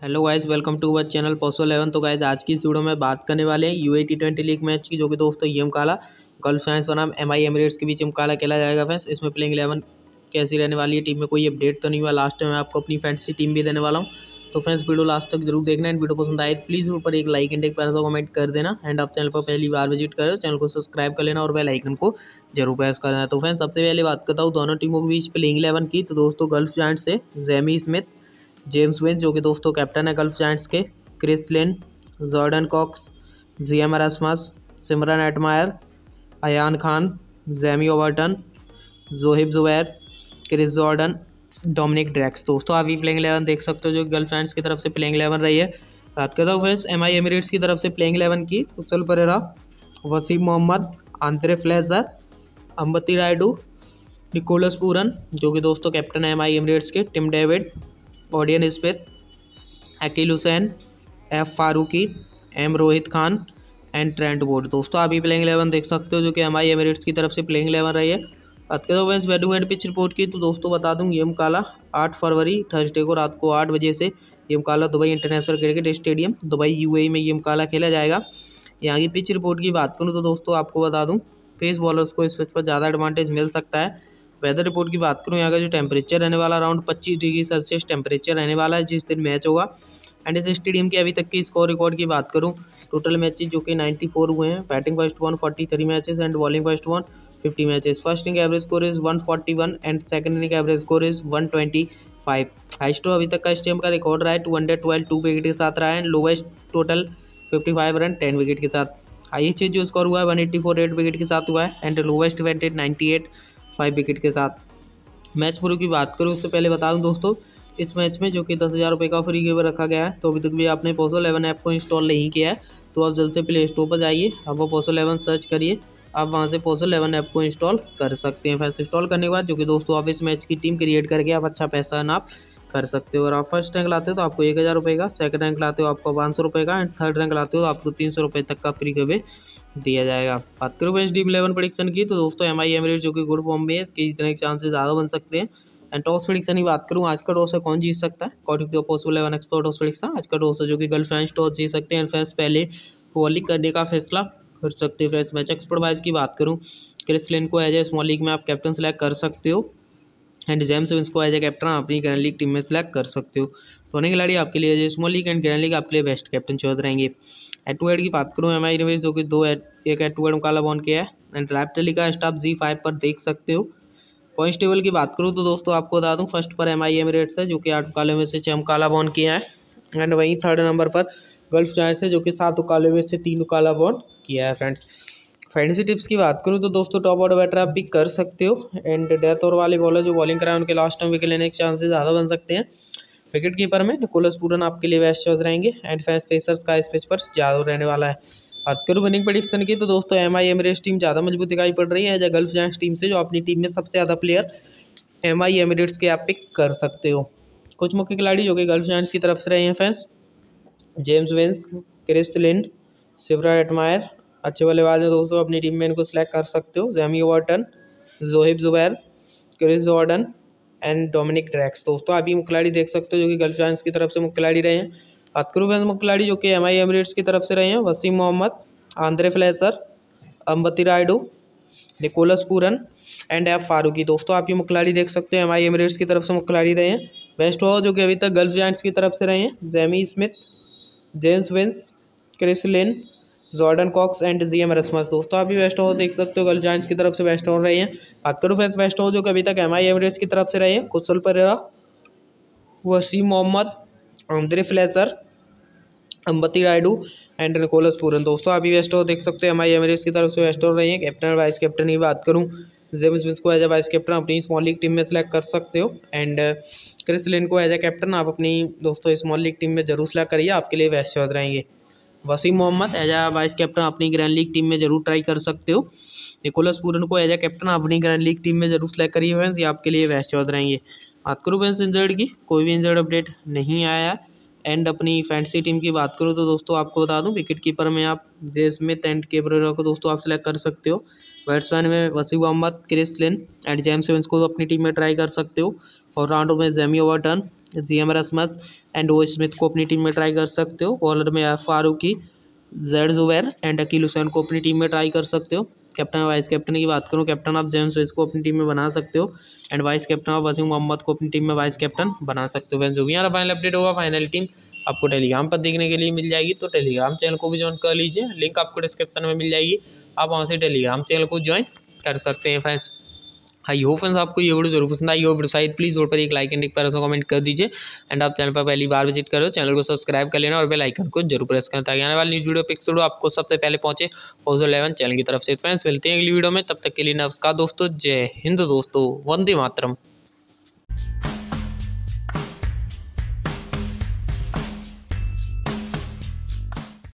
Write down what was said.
Hello guys, welcome to our channel पोसो eleven. तो guys, आज की इस वीडियो में बात करने वाले हैं U T twenty league match की, जो कि दोस्तों ये काला गल्फ साइंस बनाम एम आई एमरेट्स के बीच काला खेला जाएगा फ्रेंड्स। इसमें प्लेइंग इलेवन कैसी रहने वाली है टीम में कोई अपडेट तो नहीं हुआ। लास्ट में आपको अपनी फैंसी टीम भी देने वाला हूँ। तो फ्रेंड्स, वीडियो लास्ट तक ज़रूर देखना एंड वीडियो पसंद आए प्लीज़ ऊपर एक लाइक एंड एक पैर तो कमेंट कर देना। एंड आप चैनल पर पहली बार विज़िट करो, चैनल को सब्सक्राइब कर लेना और बेल आइकन को ज़रूर प्रेस कर देना। तो फ्रेंड्स, सबसे पहले बात करता हूँ, दोनों टीमों के बीच प्लेइंग इलेवन की। तो दोस्तों गल्फ जॉइंट से जैमी स्मिथ जेम्स वेंस जो कि दोस्तों कैप्टन है गल्फ जॉइंट्स के, Chris Lynn, Jordan Cox, G M Erasmus Shimron Hetmyer, Ayan Khan, Jamie Overton Zuhaib Zubair, Chris Jordan, Dominic Drakes. दोस्तों अभी प्लेइंग इलेवन देख सकते हो, जो गर्ल फ्रेंड्स की तरफ़ से प्लेइंग एलेवन रही है। बात करता हूँ फ्रेंड्स एम आई एमिरेट्स की तरफ़ से प्लेइंग इलेवन की। Kusal Perera Waseem Muhammad, Andre Fletcher Ambati Rayudu, Nicholas Pooran, जो कि दोस्तों कैप्टन है एम आई एमिरेट्स के, Tim David Odean Smith Akeal Hosein, F Farooqi, M Rohit Khan and Trent Boult दोस्तों अभी प्लेइंग एलेवन देख सकते हो, जो कि आई एमिरेट्स की तरफ़ से प्लेइंग इलेवन रही है। बात करें Vince batting and pitch report की तो दोस्तों बता दूँ, ये मुकाला आठ फरवरी थर्सडे को रात को आठ बजे से ये मुकाला Dubai international cricket stadium Dubai UAE में ये मुकाला खेला जाएगा। यहाँ की पिच रिपोर्ट की बात करूँ तो दोस्तों आपको बता दूँ फेस बॉलर्स को इस पिच पर ज़्यादा एडवांटेज मिल सकता है। वेदर रिपोर्ट की बात करूँ, यहाँ का जो टेम्परेचर रहने वाला अराउंड पच्चीस डिग्री सेल्सियस टेम्परेचर रहने वाला है, जिस दिन मैच होगा। एंड इस स्टेडियम की अभी तक की स्कोर रिकॉर्ड की बात करूँ टोटल मैचेज जो कि 94 हुए हैं batting first won 43 matches and bowling first won 50 matches first inning average score is 141 and second inning average score is 125 highest अभी तक का स्टेडियम का रिकॉर्ड रहा है two hundred twelve two wicket के साथ रहा है and lowest total 55 run ten wicket के साथ। हाइस्ट जो स्कोर हुआ है one eighty four eight wicket के साथ हुआ है and lowest wanted ninety eight five wicket के साथ। मैच प्रो की बात करूँ, उससे पहले बता दूँ दोस्तों, इस मैच में जो कि दस हज़ार रुपये का फ्री गेवर रखा गया है तो अभी तक भी आपने पोसो एलेवन ऐप को इंस्टॉल नहीं किया है तो आप जल्द से प्ले स्टोर पर जाइए, आप वो पोसो एलेवन सर्च करिए, आप वहाँ से पोसो एलेवन ऐप को इंस्टॉल कर सकते हैं। फैस इंस्टॉल करने के बाद, जो कि दोस्तों आप इस मैच की टीम क्रिएट करके आप अच्छा पैसा आप कर सकते हो। और आप फ़र्स्ट रैंक लाते हो तो आपको एक हज़ार रुपये का सेकंड रैंक लाते हो, आपको पाँच सौ रुपये का एंड थर्ड रैंक लाते हो तो आपको तीन सौ रुपये तक का फ्री गवे दिया जाएगा। बात करूँ बेस्ट डी इलेवन प्रडिक्शन की तो दोस्तों एम आई एमरेट जो कि गुड फॉर्म में है, इसके इतने चांसेस ज़्यादा बन सकते हैं। एंड टॉस प्रिडिक्शन की बात करूँ, आज का टॉस है, कौन जीत सकता है? According to possible eleven expert toss prediction आज का टॉस है, जो कि गर्ल फ्रेंड्स टॉस जीत सकते हैं। फ्रेंड्स पहले बॉलिंग करने का फैसला कर सकते हैं। फ्रेंड्स मैच एक्सपर्ट वाइज की बात करूँ क्रिस लेन को एज ए स्मॉल लीग में आप कैप्टन सेलेक्ट कर सकते हो। एंड जेम्स विंस को एज ए कैप्टन अपनी ग्रैंड लीग टीम में सेलेक्ट कर सकते हो। दोनों खिलाड़ी, आपके लिए small league and grand league आपके लिए बेस्ट कैप्टन चौध रहेंगे। एट टू एड की बात करूँ एम आई जो कि दो एट एक एट टू एड मुकाला बॉन किया है एंड लैप टेली का स्टाफ जी फाइव पर देख सकते हो। पॉइंट टेबल की बात करूँ तो दोस्तों आपको बता दूँ फ़र्स्ट पर एम आई एमरेट्स है, जो कि आठ काले में से छः काला बॉन किया है एंड वहीं थर्ड नंबर पर गल्फ जायंट्स है, जो कि सात काले में से तीन काला बॉन किया है फ्रेंड्स फैंटेसी टिप्स की बात करूँ तो दोस्तों टॉप ऑर्डर बैटर आप पिक कर सकते हो एंड डेथ ओवर वाले बॉलर जो बॉलिंग कराए, उनके लास्ट टाइम विकेट लेने के चांसेस ज़्यादा बन सकते हैं। विकेट कीपर में निकोलस पूरन आपके लिए बेस्ट चॉइस रहेंगे एंड फैंस पेसर्स का इस पिच पर ज़्यादा रहने वाला है। बात करूँ विनिंग प्रडिक्शन की तो दोस्तों एम आई एमरेट्स टीम ज़्यादा मज़बूत दिखाई पड़ रही है। एज गल्फ जैंट्स टीम से जो अपनी टीम में सबसे ज़्यादा प्लेयर एम आई एमरेट्स के आप पिक कर सकते हो। कुछ मुख्य खिलाड़ी जो कि गल्फ जैंट्स की तरफ़ से रहे हैं fans James Vince Chris Lynn Shimron Hetmyer अच्छे बल्लेबाज हैं दोस्तों, अपनी टीम में इनको सिलेक्ट कर सकते हो। Jamie Overton Zuhaib Zubair Chris Jordan and Dominic Drakes. दोस्तों अभी मुखिलाड़ी देख सकते हो जो कि गल्फ जॉइंस की तरफ़ से मुखिलाड़ी रहे हैं। बात करूँ मैं मुखिलाड़ी जो कि एम आई एमरेट्स की तरफ़ से रहे हैं। Waseem Muhammad, Andre Fletcher Ambati Rayudu, Nicholas Pooran and F Farooqi. दोस्तों, आप ये मुखिलाड़ी देख सकते हो। एम आई एमरेट्स की तरफ़ से मुखिलाड़ी रहे हैं। वेस्ट हो जो कि अभी तक गल्फ जॉइंट्स की तरफ़ से रहे हैं Jamie Smith James Vince Chris Lynn Jordan Cox and G M Erasmus दोस्तों अभी वेस्ट हो देख सकते हो। गल्फ जॉइंट्स की तरफ़ से वेस्ट हो रहे हैं। बात करूँ फैंस वेस्ट हो जो अभी तक एम आई एवरेज की तरफ़ से रहे हैं। Kushal Perera, Waseem Muhammad Andre Fletcher Ambati Rayudu and Nicholas Pooran दोस्तों अभी वेस्ट हो, देख सकते हो आई एवरेज की तरफ़ से वेस्ट हो रही है। कैप्टन वाइस कैप्टन की बात करूँ जेम्स विंस को एज ए वाइस कैप्टन अपनी स्मॉल लीग टीम में सेलेक्ट कर सकते हो। एंड क्रिस लेन को एज ए कैप्टन आप अपनी दोस्तों स्मॉल लीग टीम में ज़रूर सेलेक्ट करिए, आपके लिए बेस्ट चौध रहेंगे। Waseem Muhammad as a vice captain अपनी ग्रैंड लीग टीम में ज़रूर ट्राई कर सकते हो। निकोलस पूरन को एज ए कैप्टन अपनी ग्रैंड लीग टीम में ज़रूर सेलेक्ट करिए फ्रेंड्स ये आपके लिए बेस्ट चौथ रहेंगे। बात करूँ फ्रेंड्स इंजर्ड की, कोई भी इंजर्ड अपडेट नहीं आया। एंड अपनी फैंसी टीम की बात करूँ तो दोस्तों आपको बता दूँ विकेट कीपर में आप जे स्मिथ एंड केबरेरा को दोस्तों आप सेलेक्ट कर सकते हो। बैट्समैन में Waseem Muhammad Chris Lynn and James को अपनी टीम में ट्राई कर सकते हो। और राउंडर में Jamie Overton G M Erasmus and वो स्मिथ को अपनी टीम में ट्राई कर सकते हो। बॉलर में Farooqi Zuhaib Zubair and Akeal Hosein को अपनी टीम में ट्राई कर सकते हो। कैप्टन वाइस कैप्टन की बात करूँ कैप्टन ऑफ़ जेम्स वेस को अपनी टीम में बना सकते हो। And vice captain of Waseem Muhammad को अपनी टीम में वाइस कैप्टन बना सकते हो। वैन जो भी फाइनल अपडेट होगा फाइनल टीम आपको टेलीग्राम पर देखने के लिए मिल जाएगी। तो टेलीग्राम चैनल को भी ज्वाइन कर लीजिए। लिंक आपको डिस्क्रिप्शन में मिल जाएगी। आप वहाँ से टेलीग्राम चैनल को ज्वाइन कर सकते हैं फ्रेंड्स आई होप फ्रेंड्स आपको ये वीडियो ज़रूर पसंद आई हो वीडियो शायद प्लीज़ रोड पर एक लाइक एंड एक पर कमेंट कर दीजिए। एंड आप चैनल पर पहली बार विज़िट करो चैनल को सब्सक्राइब कर लेना और बेल आइकन को ज़रूर प्रेस करना ताकि आने वाली न्यूज़ वीडियो पिक्स आपको सबसे पहले पहुँचे। फोजो इलेवन चैनल की तरफ़ से। फ्रेंड्स मिलते हैं अगली वीडियो में। तब तक के लिए नमस्कार दोस्तों, जय हिंद दोस्तों, वंदे मातरम।